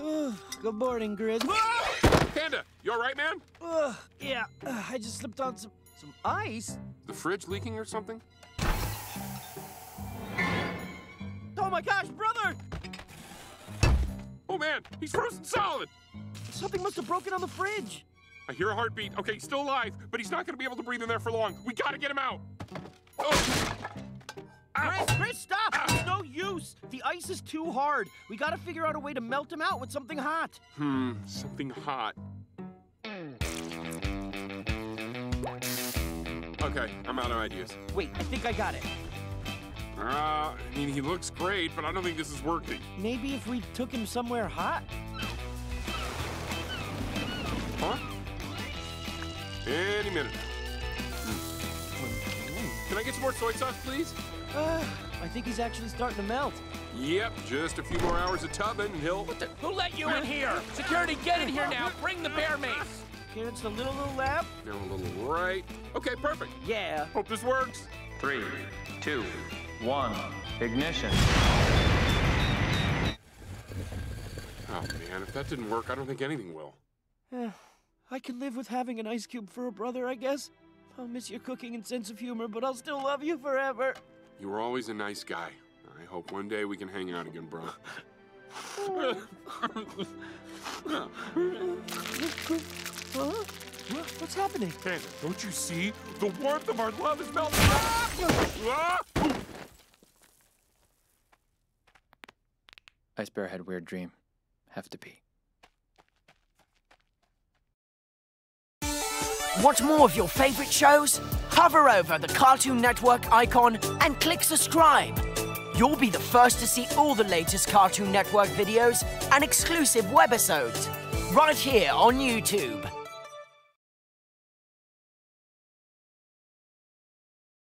Ugh, good morning, Grizz. Panda, you all right, man? Ugh, yeah, uh, I just slipped on some some ice. The fridge leaking or something? Oh my gosh, brother! Oh man, he's frozen solid. Something must have broken on the fridge. I hear a heartbeat. Okay, he's still alive, but he's not gonna be able to breathe in there for long. We gotta get him out. Oh. Grizz, Grizz, stop! It's no use. The ice is too hard. We gotta figure out a way to melt him out with something hot. Hmm, something hot. Okay, I'm out of ideas. Wait, I think I got it. Uh, I mean, he looks great, but I don't think this is working. Maybe if we took him somewhere hot? Huh? Any minute. Can I get some more soy sauce, please? Uh, I think he's actually starting to melt. Yep, just a few more hours of tubbing and he'll... Who let you in here? Security, get in here now. Bring the bear mace. Here, it's a little, little lab. Down a little right. Okay, perfect. Yeah. Hope this works. Three, two, one, ignition. Oh, man, if that didn't work, I don't think anything will. I can live with having an ice cube for a brother, I guess. I'll miss your cooking and sense of humor, but I'll still love you forever. You were always a nice guy. I hope one day we can hang out again, bro. Huh? What's happening? Panda, don't you see? The warmth of our love is melting. Ah! Ice Bear had weird dream. Have to pee. Want more of your favorite shows? Hover over the Cartoon Network icon and click subscribe. You'll be the first to see all the latest Cartoon Network videos and exclusive webisodes right here on YouTube.